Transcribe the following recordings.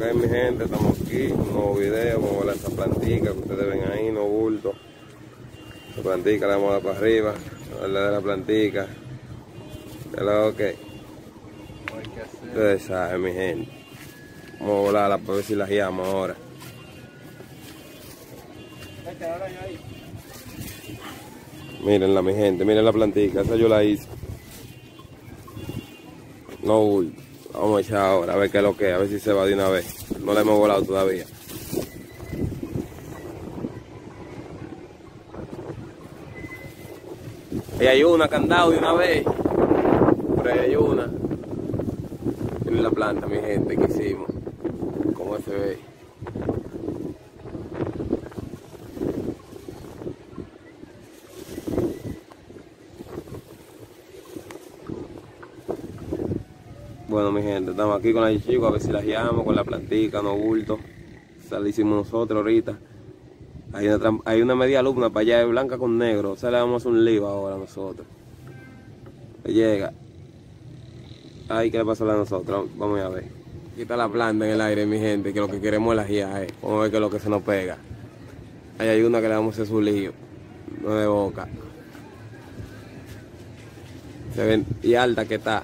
es mi gente, estamos aquí, un nuevo video, vamos a ver esa plantica que ustedes ven ahí, no bulto. La plantica la vamos a dar para arriba, hablar de la plantica. Es lo que ustedes saben mi gente. Vamos a volarla para ver si la guiamos ahora. Mírenla mi gente, miren la plantica, esa yo la hice. No bulto. Vamos a echar ahora, a ver qué es lo que es, a ver si se va de una vez. No la hemos volado todavía. Ahí hay una candado de una vez. Por ahí hay una. Miren la planta, mi gente, que hicimos. Cómo se ve. Bueno, mi gente, estamos aquí con la chico a ver si la guiamos con la plantica, no bulto. Hicimos nosotros ahorita. Hay una, hay una media alumna para allá, es blanca con negro. O sea, le hacer un lío ahora a nosotros. Le llega. Ay, ¿qué le pasó a nosotros? Vamos a ver. Aquí está la planta en el aire, mi gente, que lo que queremos es la guía, eh. Vamos a ver qué es lo que se nos pega. Ahí hay una que le vamos a hacer su lío. No de boca. Se ven, y alta que está.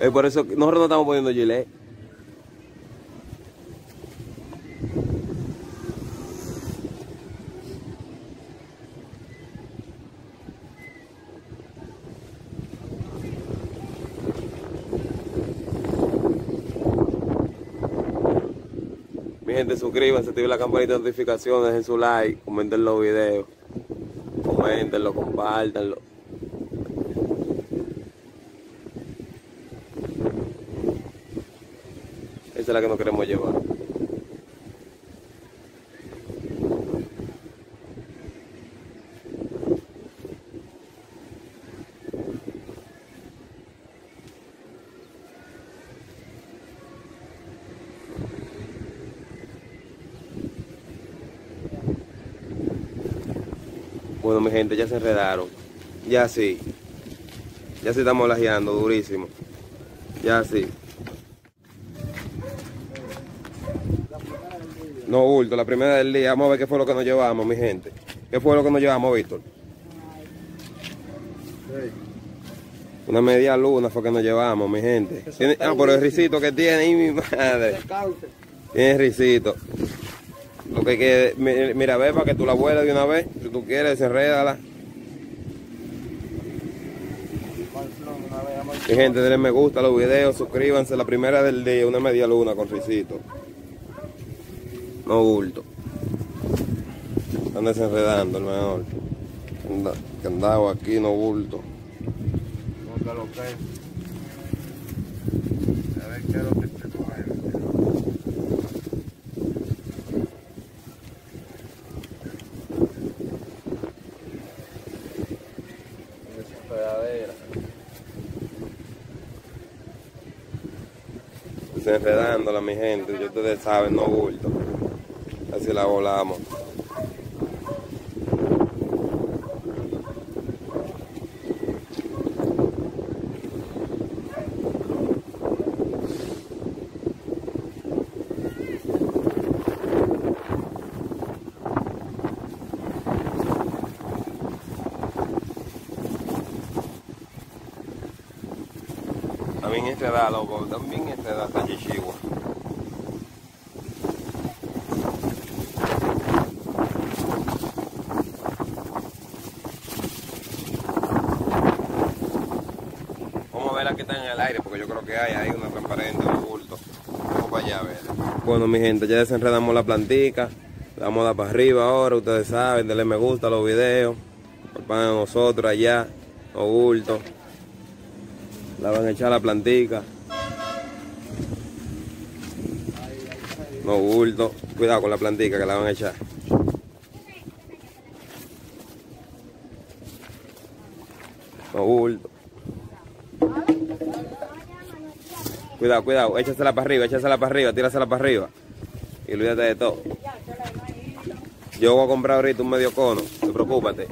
Es por eso nosotros no estamos poniendo gilet. Mi gente, suscríbanse, activen la campanita de notificaciones, dejen su like, comenten los videos, comentenlo, compártanlo. La que nos queremos llevar. Bueno, mi gente, ya se enredaron. Ya sí. Ya sí estamos lajeando durísimo. Ya sí. No, bulto, la primera del día. Vamos a ver qué fue lo que nos llevamos, mi gente. ¿Qué fue lo que nos llevamos, Víctor? Una media luna fue que nos llevamos, mi gente. Tiene- ah, por el risito que tiene ahí, mi madre. Tiene risito. Lo que hay que, mi- mira, ve para que tú la vuelas de una vez. Si tú quieres, desenrédala. Mi gente, denle me gusta a los videos, suscríbanse. La primera del día, una media luna con risito. No bulto. Están desenredando el mejor. Que andaba aquí, no bulto. Nunca lo sé. A ver qué es lo que te coge. Desenredándola, mi gente. Ya ustedes saben, no bulto. La volamos. También enredada, loco. También enredada esta chichigua. Vamos a ver la que está en el aire, porque yo creo que hay ahí una transparente, un bulto. Vamos para allá a ver. Bueno, mi gente, ya desenredamos la plantica. Le vamos para arriba ahora, ustedes saben, denle me gusta a los videos. Para nosotros allá, los. La van a echar la plantica. No. Cuidado con la plantica que la van a echar. No. Cuidado, cuidado. Échasela para arriba, échasela para arriba, tírasela para arriba. Y olvídate de todo. Yo voy a comprar ahorita un medio cono, no preocúpate.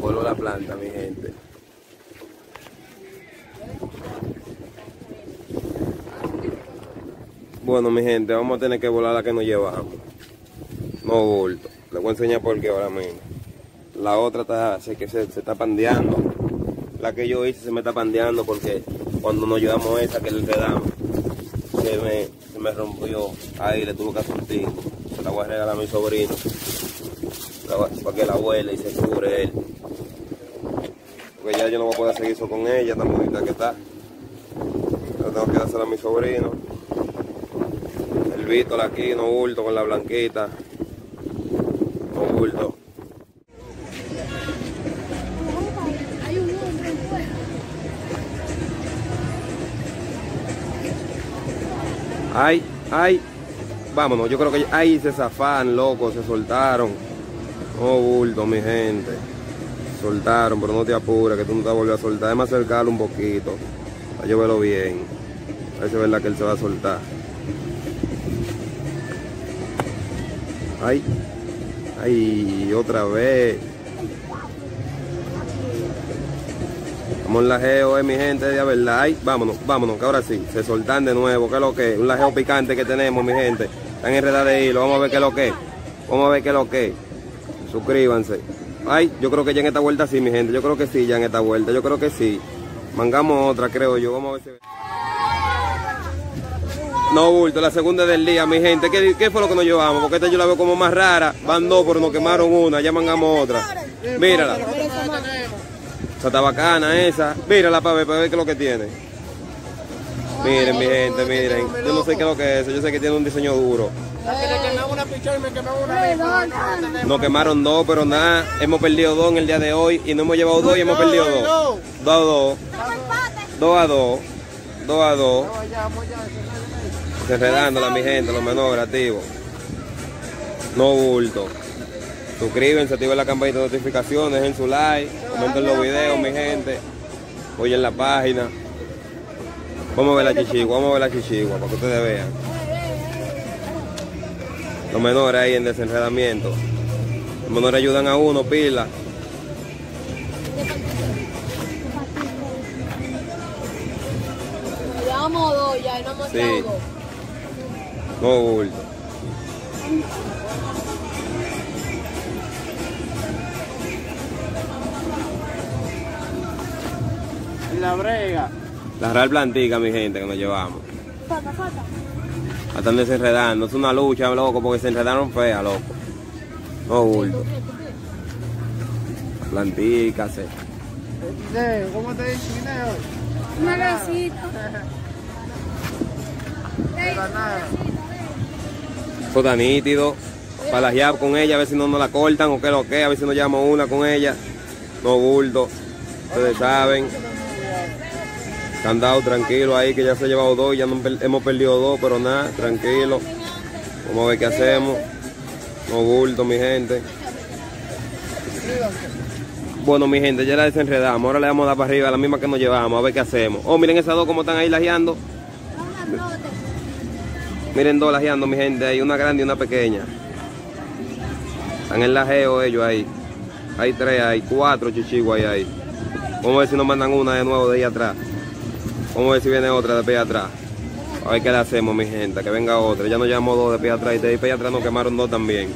Vuelvo la planta, mi gente. Bueno, mi gente, vamos a tener que volar la que nos llevamos. No bulto. Les voy a enseñar por qué ahora mismo. La otra está, sé que se, se está pandeando. La que yo hice se me está pandeando porque cuando nos llevamos esa que le enredamos, se me, se me rompió. Ahí le tuve que surtir. Se la voy a regalar a mi sobrino. Para que la huele y se cure él. Porque ya yo no voy a poder seguir eso con ella, tan bonita que está. La tengo que dársela a mi sobrino. El Víctor aquí, no bulto con la blanquita. No bulto. Ay, ay. Vámonos, yo creo que ahí se zafan, locos, se soltaron. No bulto, mi gente. Soltaron, pero no te apures, que tú no te vuelves a soltar. Déjame acercarlo un poquito. Para yo bien. A ver si es verdad que él se va a soltar. Ay, ay, otra vez. Vamos en lajeo, eh, mi gente, de verdad. Ay, vámonos, vámonos, que ahora sí, se soltan de nuevo. ¿Qué es lo que? Un lajeo picante que tenemos, mi gente. Están enredados de hilo. Vamos a ver qué es lo que. Vamos a ver qué es lo que. Suscríbanse. Ay, yo creo que ya en esta vuelta sí, mi gente. Yo creo que sí, ya en esta vuelta. Yo creo que sí. Mangamos otra, creo yo. Vamos a ver si... No, bulto, la segunda del día, mi gente. ¿Qué, qué fue lo que nos llevamos? Porque esta yo la veo como más rara. Van dos, pero nos quemaron una. Ya mangamos otra. Mírala. Esa está bacana esa. Mírala para ver, para ver qué es lo que tiene. Miren, mi gente, miren. Yo no sé qué es lo que es. Yo sé que tiene un diseño duro. Nos quemaron dos, pero nada. Hemos perdido dos en el día de hoy. Y no hemos llevado dos y hemos perdido dos. Dos a dos. Dos a dos. Dos a dos. Enredándola, mi gente, los menores activos. No bulto. Suscríbanse, activen la campanita de notificaciones, en su like, comenten los videos, mi gente. Oyen la página. Vamos a ver la chichigua, vamos a ver la chichigua para que ustedes vean. Los menores ahí en desenredamiento. Los menores ayudan a uno, pila. Llevamos dos ya y no hemos Sí. No bulto. La brega. La real plantica, mi gente, que nos llevamos. Falta, falta. La están desenredando. Es una lucha, loco, porque se enredaron fea, loco. No bulto. Plantica, se. ¿Cómo te dice Guineo? Una nada. Eso está nítido. Para la con ella, a ver si no nos la cortan o qué lo que, a ver si nos llevamos una con ella. No bulto. Ustedes saben. Candado tranquilo ahí, que ya se ha llevado dos, ya no hemos perdido dos, pero nada, tranquilo. Vamos a ver qué hacemos. No bulto, mi gente. Bueno, mi gente, ya la desenredamos. Ahora le vamos a dar para arriba, la misma que nos llevamos, a ver qué hacemos. Oh, miren esas dos como están ahí lajeando. Miren dos lajeando, mi gente, hay una grande y una pequeña. Están en lajeo ellos ahí. Hay tres, hay cuatro chichiguas ahí. Vamos a ver si nos mandan una de nuevo de ahí atrás. Vamos a ver si viene otra de pie atrás. A ver qué le hacemos, mi gente, que venga otra. Ya nos llevamos dos de pie atrás y de pie atrás nos quemaron dos también.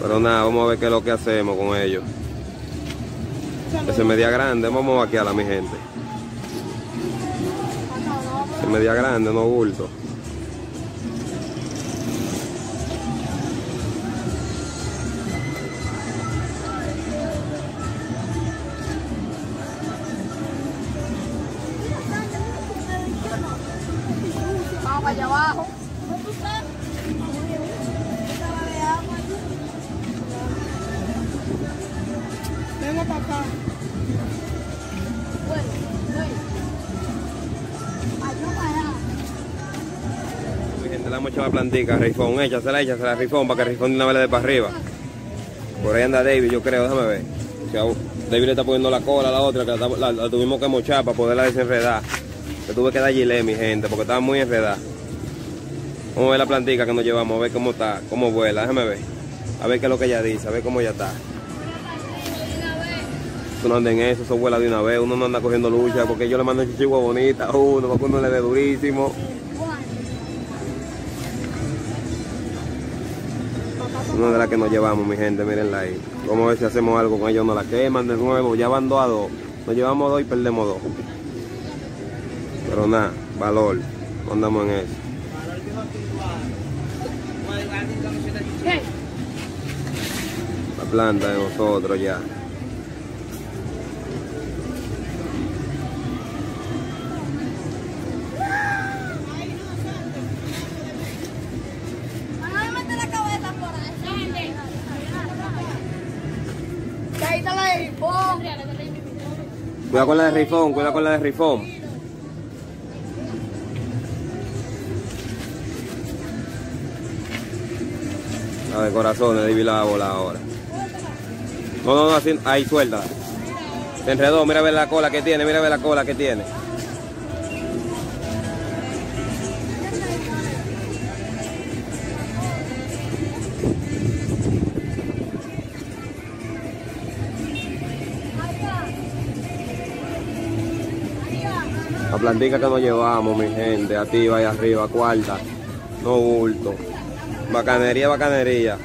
Pero nada, vamos a ver qué es lo que hacemos con ellos. Ese media grande, vamos a vaquearla, mi gente. Ese media grande, no bulto. Gente, le hemos echado la plantica, rifón, échasela, échasela, rifón, para que rifón de una vez dé para arriba. Por ahí anda David, yo creo, déjame ver. O sea, David le está poniendo la cola a la otra, que la, la- la tuvimos que mochar para poderla desenredar. Le tuve que dar gilet, mi gente, porque estaba muy enredada. Vamos a ver la plantica que nos llevamos, a ver cómo está, cómo vuela. Déjame ver. A ver qué es lo que ella dice, a ver cómo ella está. Tú no en eso, eso vuela de una vez. Uno no anda cogiendo lucha porque yo le mando chichigua bonita a uno, porque uno le dé durísimo. Una de las que nos llevamos, mi gente, mírenla ahí. Vamos a ver si hacemos algo con ellos, no la queman de nuevo. Ya van dos a dos. Nos llevamos dos y perdemos dos. Pero nada, valor. Andamos en eso. La planta de nosotros ya. Cuidado con la de rifón, cuidado con la de rifón. La de corazones, de la bola ahora. No, no, no, así, ahí suelta. Se mira ver la cola que tiene, mira ver la cola que tiene. La plantica que nos llevamos, mi gente, activa ahí arriba, cuarta. No bulto. Bacanería, bacanería.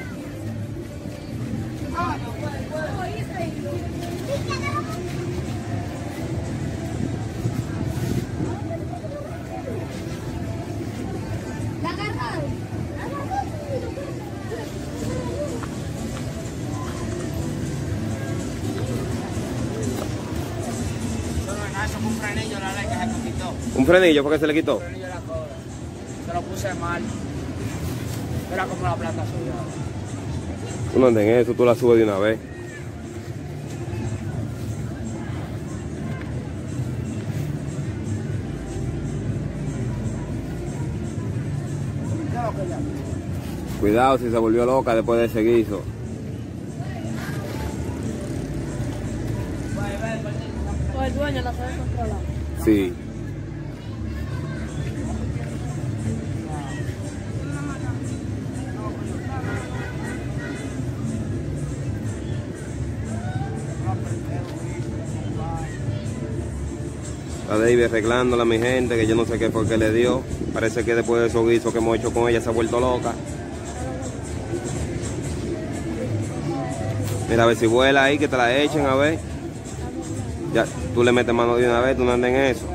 Un frenillo la ley que se me quitó. Un frenillo porque se le quitó. Un frenillo de la cola. Se lo puse mal. Era como la plata suya. Tú no andes en eso, tú la subes de una vez. Que. Cuidado si se volvió loca después de ese guiso. Dueño la sabe controlar. Sí. David arreglándola, mi gente, que yo no sé qué fue que le dio. Parece que después de esos guisos que hemos hecho con ella se ha vuelto loca. Mira, a ver si vuela ahí, que te la echen, a ver. Ya, tú le metes mano de una vez, tú no andes en eso.